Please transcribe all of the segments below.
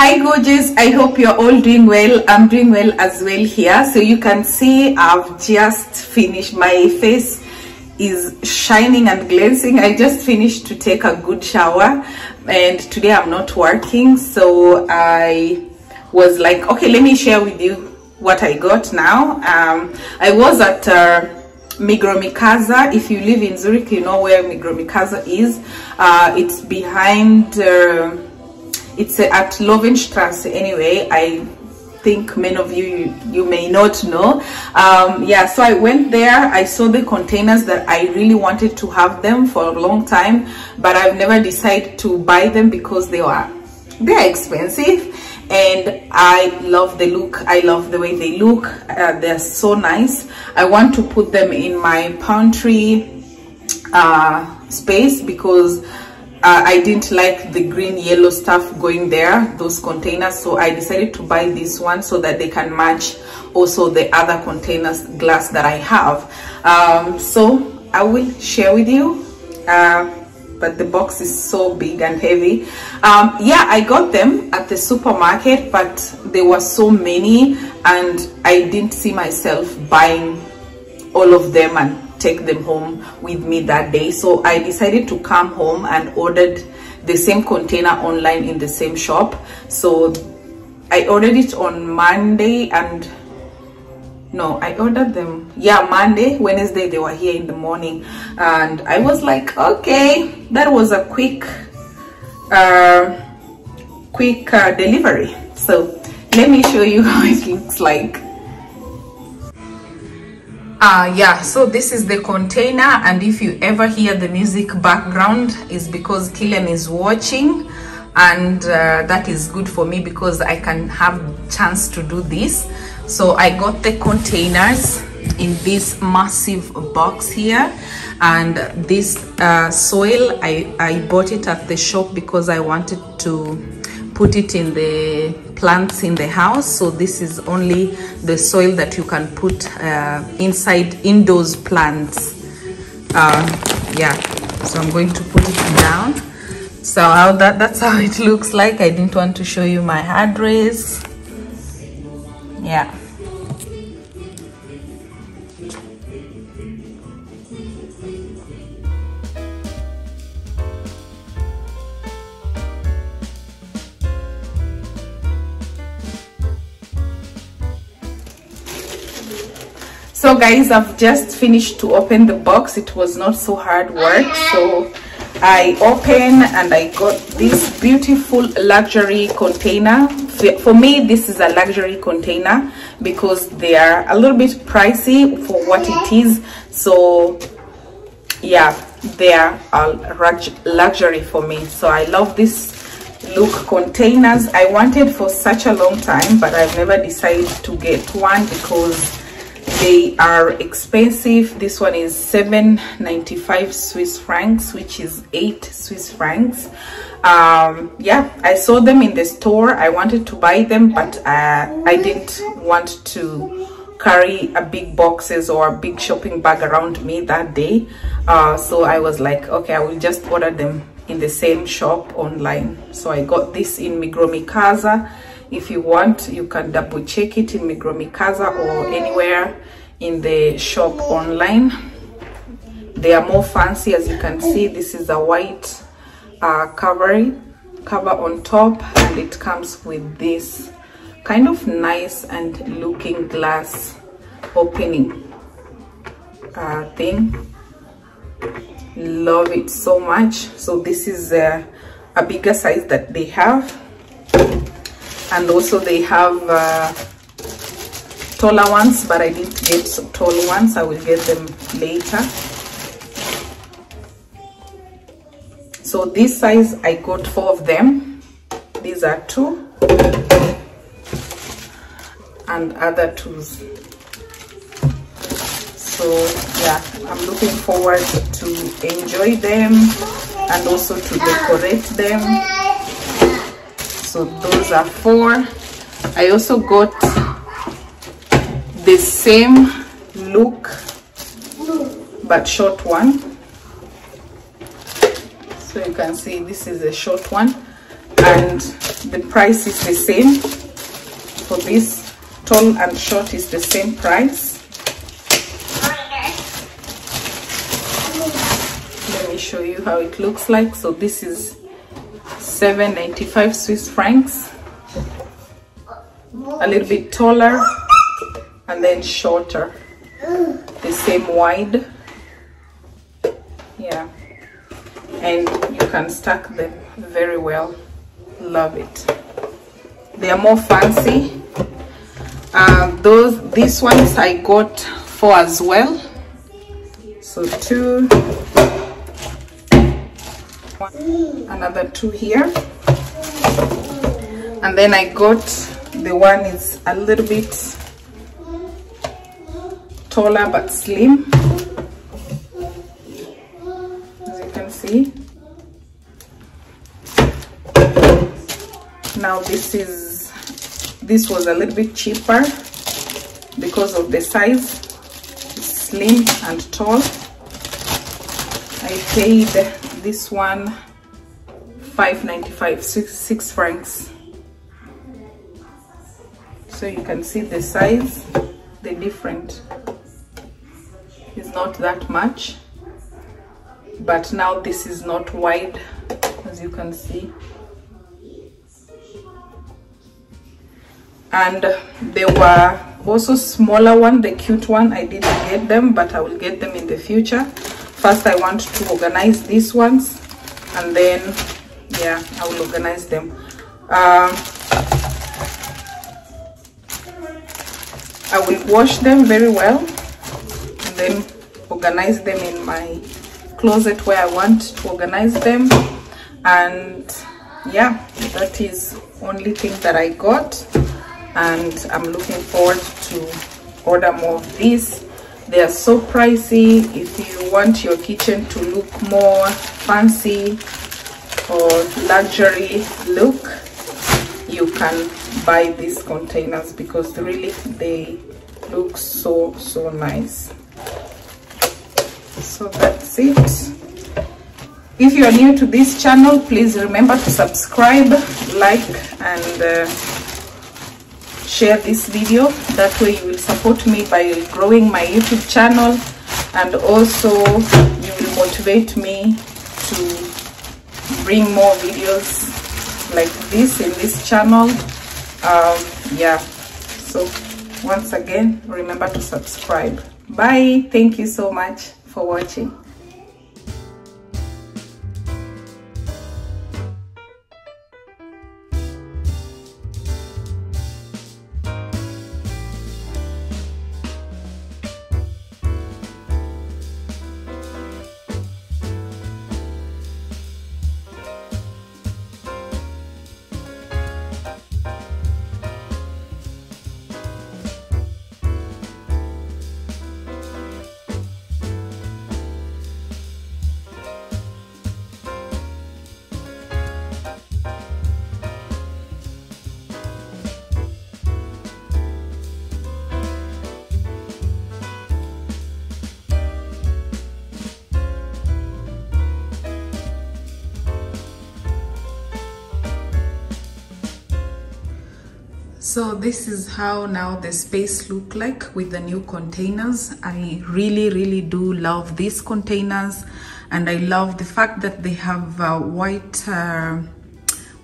hi gorgeous. I hope you're all doing well. I'm doing well as well here. So you can see i've just finished. My face is shining and glancing. I just finished to take a good shower and today i'm not working. So i was like okay let me share with you what i got now. Um, i was at uh, Migros Micasa. If you live in Zurich, you know where Migros Micasa is. Uh, it's behind, uh, it's at Löwenstrasse anyway. I think many of you, you, you may not know. Um, yeah, so I went there. I saw the containers that I really wanted to have them for a long time, but I've never decided to buy them because they are, they're expensive and I love the look. I love the way they look. Uh, they're so nice. I want to put them in my pantry uh, space because uh, I didn't like the green yellow stuff going there, those containers. So I decided to buy this one so that they can match also the other containers glass that I have. Um, so I will share with you uh, but the box is so big and heavy um, yeah i got them at the supermarket but there were so many and i didn't see myself buying all of them and take them home with me that day. So i decided to come home and ordered the same container online in the same shop. So i ordered it on monday and no i ordered them yeah monday wednesday they were here in the morning. And i was like okay that was a quick uh quick uh, delivery. So let me show you how it looks like uh yeah. So this is the container and if you ever hear the music background is because Killian is watching and uh, that is good for me because I can have chance to do this. So I got the containers in this massive box here and this uh, soil I, I bought it at the shop because I wanted to put it in the plants in the house. So this is only the soil that you can put uh, inside indoors plants. Uh, yeah. So I'm going to put it down. So how that that's how it looks like. I didn't want to show you my address. Yeah so guys i've just finished to open the box. It was not so hard work. So i open and i got this beautiful luxury container. For me this is a luxury container because they are a little bit pricey for what it is. So yeah they are a luxury for me. So i love this look containers. I wanted for such a long time but i've never decided to get one because they are expensive. This one is 7.95 swiss francs which is 8 swiss francs. Um, yeah i saw them in the store. I wanted to buy them but uh, i didn't want to carry a big boxes or a big shopping bag around me that day. Uh, so i was like okay i will just order them in the same shop online. So i got this in Migros Micasa if you want you can double check it in Migros Micasa or anywhere in the shop online. They are more fancy as you can see. This is a white uh, covering cover on top and it comes with this kind of nice and looking glass opening uh, thing. Love it so much. So this is uh, a bigger size that they have and also they have uh, taller ones but I didn't get tall ones. I will get them later. So this size I got four of them. These are two. And other twos. So yeah I'm looking forward to enjoy them and also to decorate them so those are four. I also got the same look but short one. So you can see this is a short one. And the price is the same for this. Tall and short is the same price. Let me show you how it looks like. So this is 7.95 swiss francs. A little bit taller and then shorter. The same wide. Yeah. And you can stack them very well. Love it. They are more fancy. Uh, those these ones I got four as well. So two one, another two here. And then I got the one is a little bit taller but slim. As you can see. Now this is this was a little bit cheaper because of the size. It's slim and tall I paid this one 5.95 six, six francs. So you can see the size the different is not that much but now this is not wide as you can see. And there were also smaller one the cute one. I didn't get them but i will get them in the future first i want to organize these ones and then yeah i will organize them. Uh, i will wash them very well and then organize them in my closet where i want to organize them. And yeah that is only thing that i got and I'm looking forward to order more of these they are so pricey. If you want your kitchen to look more fancy or luxury look you can buy these containers because really they look so so nice. So that's it. If you are new to this channel please remember to subscribe like and uh, share this video. That way you will support me by growing my youtube channel and also you will motivate me to bring more videos like this in this channel. Um, yeah. So once again remember to subscribe. Bye. Thank you so much for watching so this is how now the space look like with the new containers. I really really do love these containers. And i love the fact that they have uh, white uh,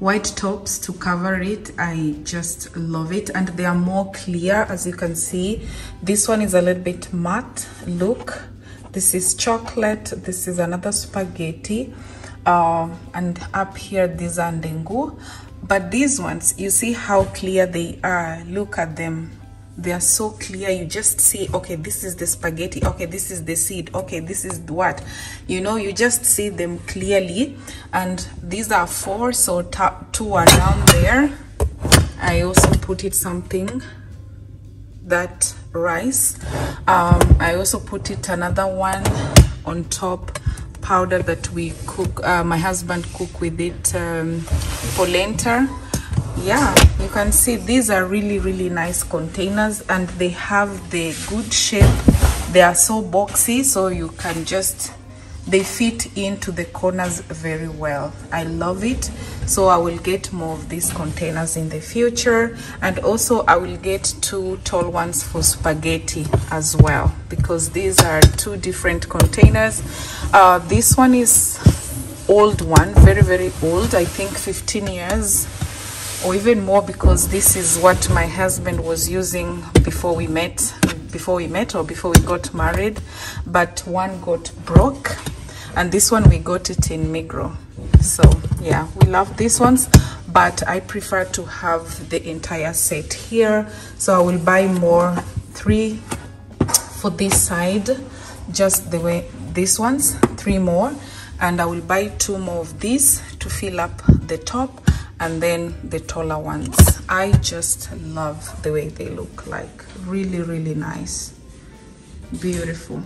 white tops to cover it. I just love it. And they are more clear as you can see. This one is a little bit matte look. This is chocolate. This is another spaghetti. Uh, and up here these are ndengu but these ones you see how clear they are. Look at them. They are so clear. You just see okay this is the spaghetti. Okay this is the seed. Okay this is what? You know you just see them clearly. And these are four so two are down there. I also put it something that rice. Um, i also put it another one on top powder that we cook uh, my husband cook with it um, polenta. Yeah you can see these are really really nice containers and they have the good shape. They are so boxy so you can just they fit into the corners very well. I love it. So i will get more of these containers in the future. And also i will get two tall ones for spaghetti as well because these are two different containers. Uh, this one is old one very very old i think 15 years or even more because this is what my husband was using before we met before we met or before we got married. But one got broke and this one we got it in Migro so yeah we love these ones but I prefer to have the entire set here. So I will buy more three for this side just the way these ones three more. And I will buy two more of these to fill up the top and then the taller ones. I just love the way they look like. Really really nice. Beautiful